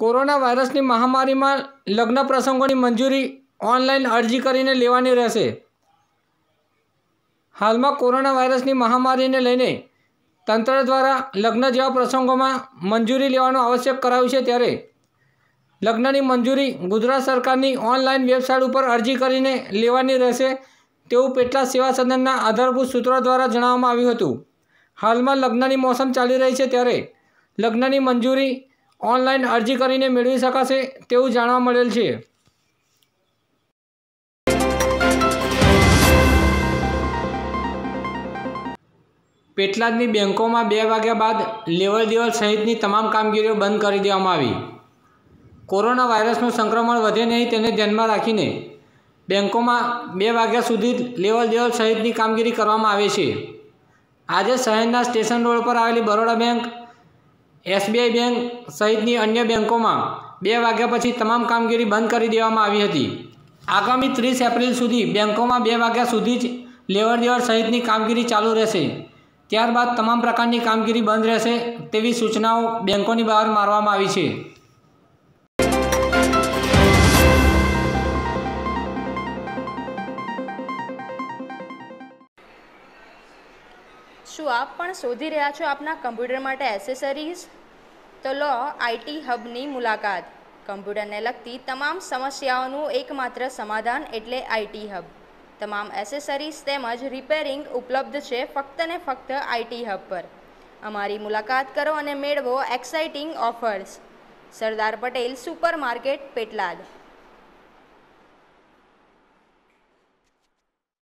Corona વાયરસની મહામારીમાં લગ્ન પ્રસંગોની મંજૂરી ઓનલાઈન અરજી કરીને લેવાની રહેશે. હાલમાં કોરોના વાયરસની મહામારીને લઈને તંત્ર દ્વારા લગ્ન જેવા પ્રસંગોમાં મંજૂરી લેવાનું આવશ્યક કરાયું છે ત્યારે લગ્નની મંજૂરી ગુજરાત સરકારની ઓનલાઈન વેબસાઇટ ઉપર અરજી કરીને લેવાની રહેશે તેવું પેટલા સેવા સદનના આધારભૂત સૂત્રો દ્વારા જણાવવામાં આવ્યું હતું. હાલમાં લગ્નની મોસમ ચાલી રહી છે ત્યારે લગ્નની મંજૂરી ઓનલાઈન અરજી કરીને મેળવી શકાશે તેવું જાણવા મળેલ છે. પેટલાદની બેન્કોમાં બે વાગ્યા બાદ લેવલ દેવલ સહિતની તમામ કામગીરીઓ બંધ કરી દેવામાં આવી. કોરોના વાયરસનું સંક્રમણ વધે નહીં તેને ધ્યાનમાં રાખીને બેંકોમાં બે વાગ્યા સુધી લેવલ દેવલ સહિતની કામગીરી કરવામાં આવે છે. આજે શહેરના સ્ટેશન રોડ પર આવેલી બરોડા બેંક એસબીઆઈ બેંક સહિતની અન્ય બેંકોમાં બે વાગ્યા પછી તમામ કામગીરી બંધ કરી દેવામાં આવી હતી. આગામી ત્રીસ એપ્રિલ સુધી બેંકોમાં બે વાગ્યા સુધી જ લેવડ દેવડ સહિતની કામગીરી ચાલુ રહેશે. ત્યારબાદ તમામ પ્રકારની કામગીરી બંધ રહેશે તેવી સૂચનાઓ બેંકોની બહાર મારવામાં આવી છે. શું આપ પણ શોધી રહ્યા છો આપના કમ્પ્યુટર માટે એસેસરીઝ? તો લો આઈટી હબની મુલાકાત. કમ્પ્યુટરને લગતી તમામ સમસ્યાઓનું એકમાત્ર સમાધાન એટલે આઈટી હબ. તમામ એસેસરીઝ તેમજ રિપેરિંગ ઉપલબ્ધ છે ફક્ત ને ફક્ત આઈટી હબ પર. અમારી મુલાકાત કરો અને મેળવો exciting offers. Sardar Patel super market Petlad.